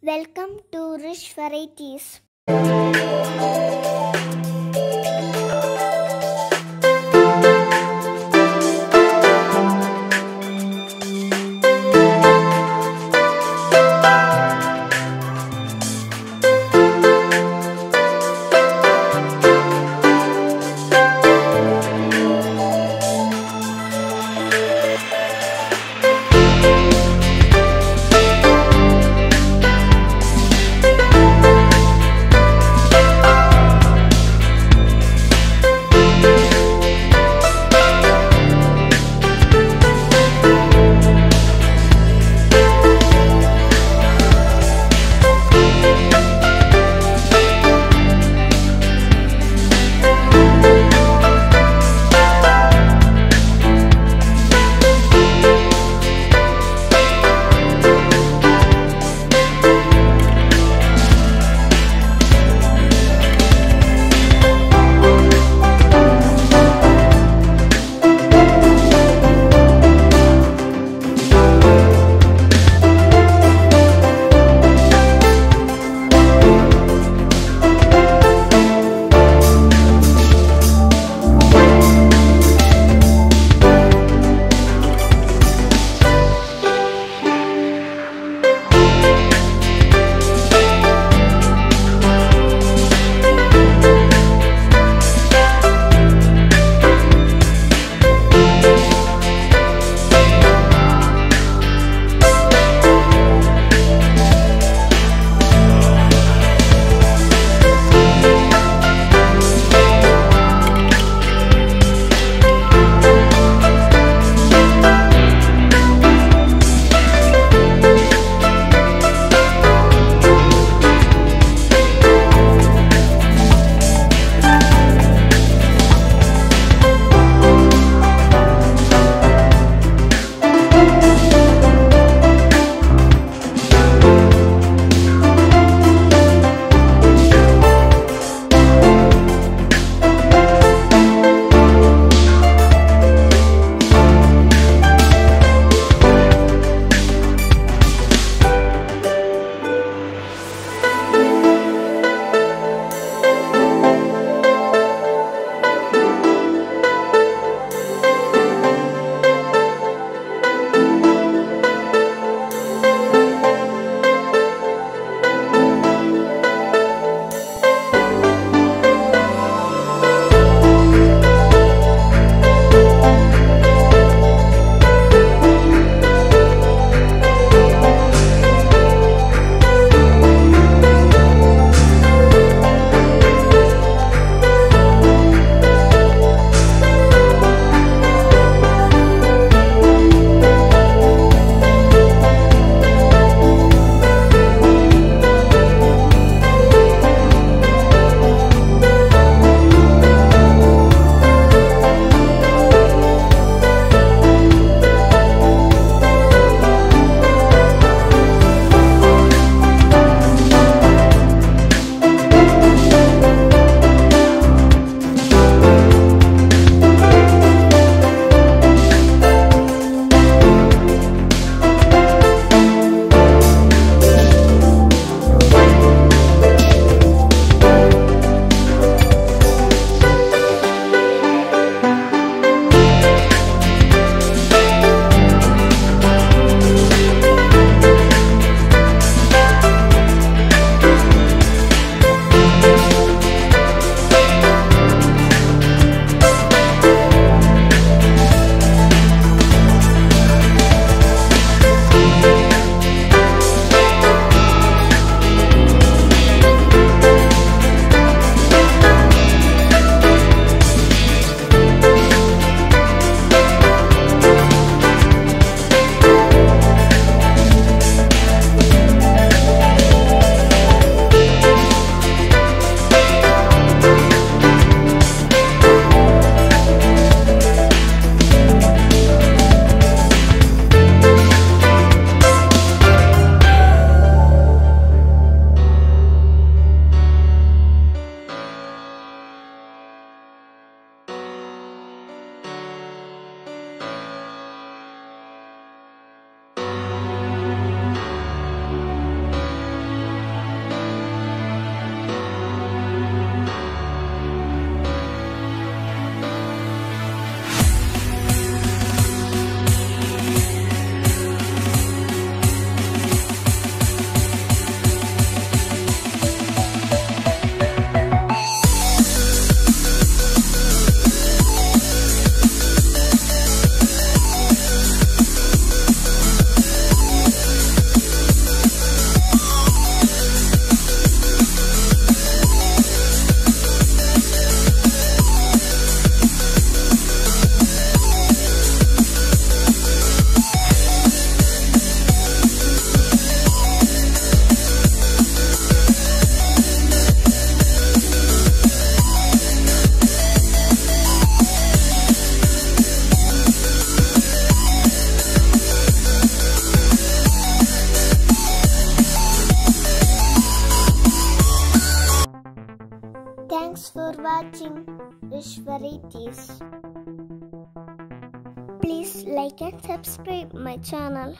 Welcome to Rich Varieties. Thanks for watching Rish Varieties. Please like and subscribe my channel.